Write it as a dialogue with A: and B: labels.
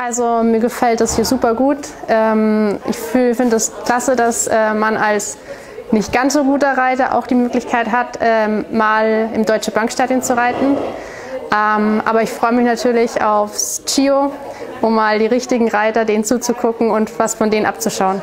A: Also mir gefällt das hier super gut. Ähm, ich finde es klasse, dass äh, man als nicht ganz so guter Reiter auch die Möglichkeit hat, ähm, mal im Deutsche Bankstadion zu reiten. Ähm, aber ich freue mich natürlich aufs Chio, um mal die richtigen Reiter denen zuzugucken und was von denen abzuschauen.